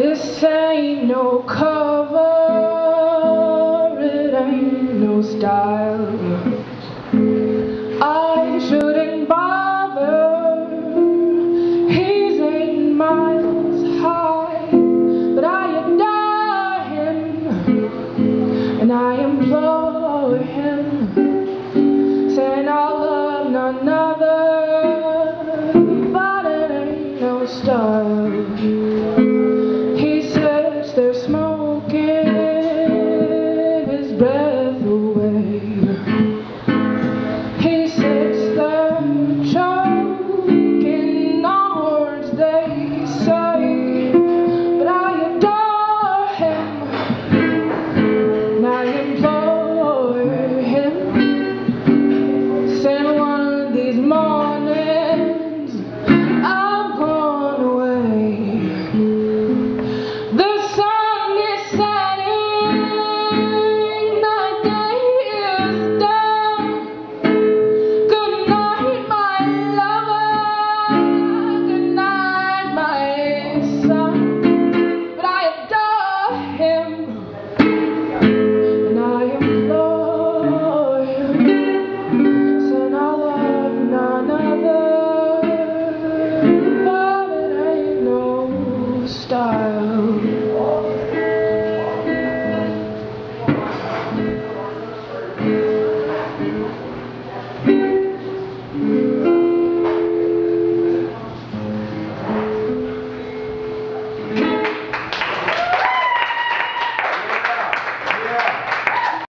This ain't no cover, it ain't no style. I shouldn't bother, he's eight miles high. But I am dying, and I implore him, saying I love none other, but it ain't no style. star